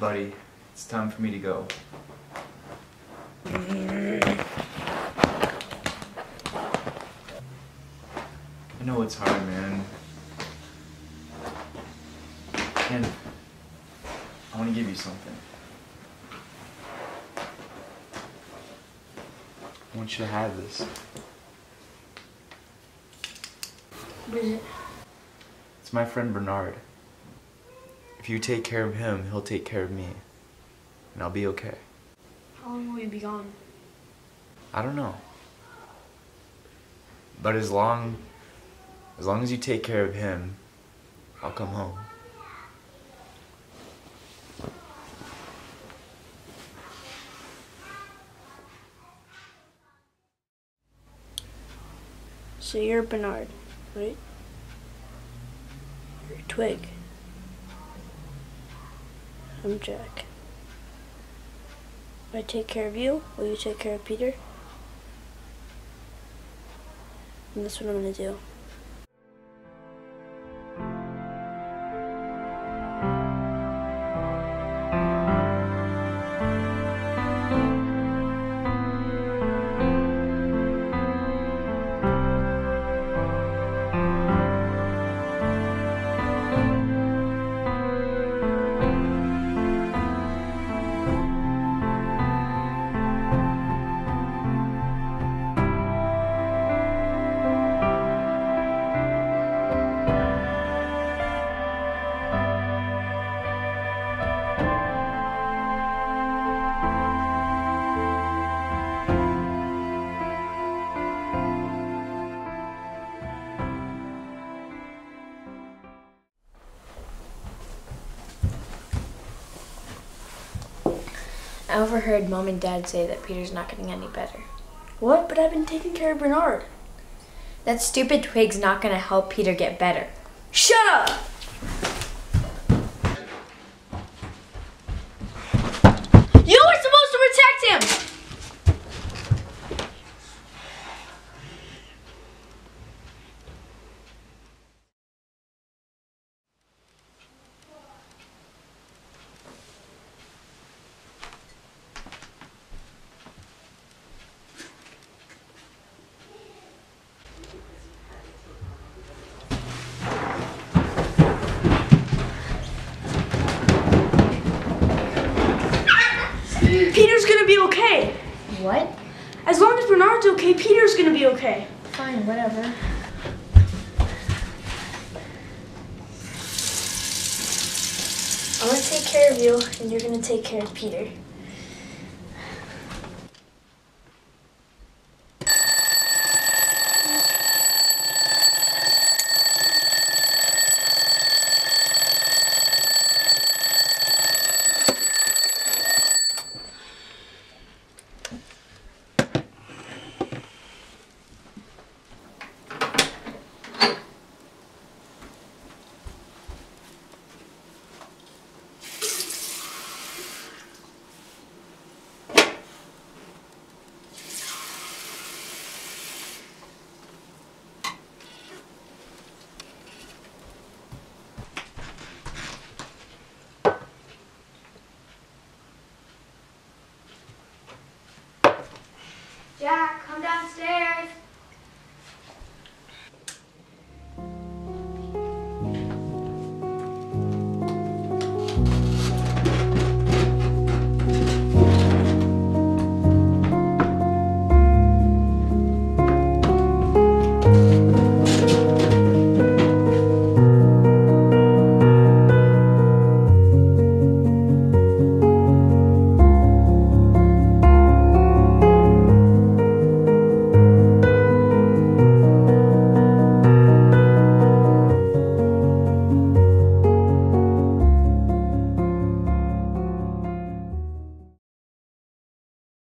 Buddy, it's time for me to go. I know it's hard, man. And I want to give you something. I want you to have this. What is it? It's my friend Bernard. If you take care of him, he'll take care of me. And I'll be okay. How long will you be gone? I don't know. But as long as long as you take care of him, I'll come home. So you're Bernard, right? You're Twig. I'm Jack. I take care of you, will you take care of Peter? And that's what I'm gonna do. I overheard mom and dad say that Peter's not getting any better. What? But I've been taking care of Bernard. That stupid twig's not gonna help Peter get better. Shut up! You were supposed to protect him! Peter's gonna be okay. What? As long as Bernard's okay, Peter's gonna be okay. Fine, whatever. I'm gonna take care of you, and you're gonna take care of Peter. Jack, come downstairs.